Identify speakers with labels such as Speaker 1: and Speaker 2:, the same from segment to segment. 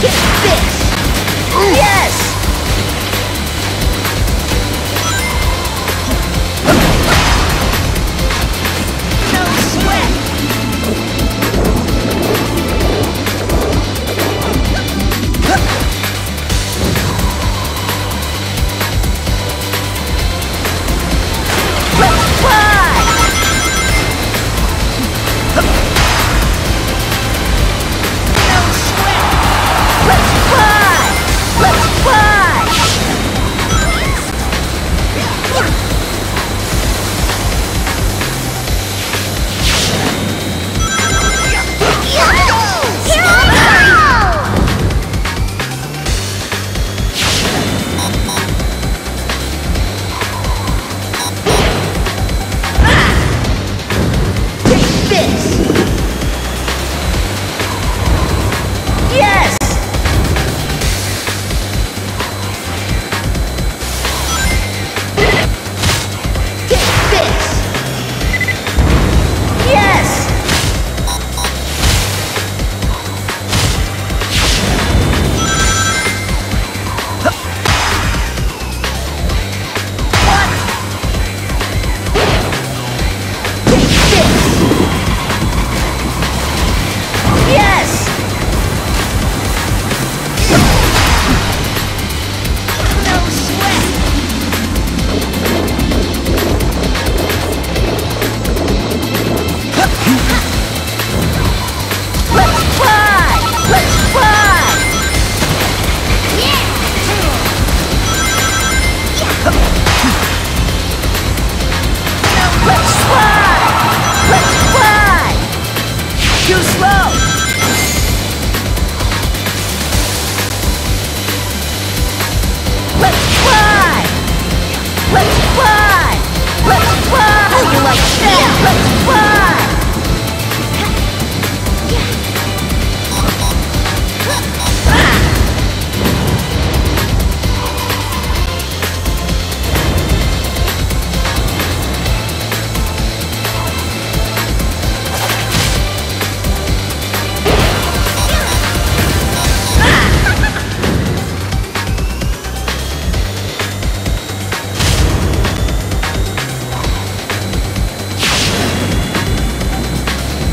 Speaker 1: Get this!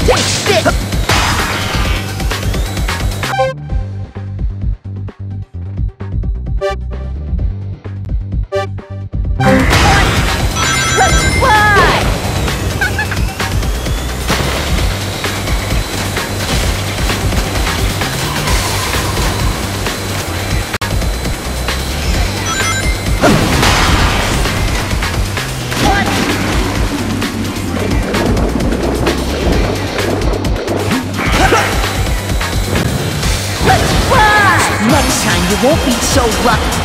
Speaker 1: What? you won't be so lucky.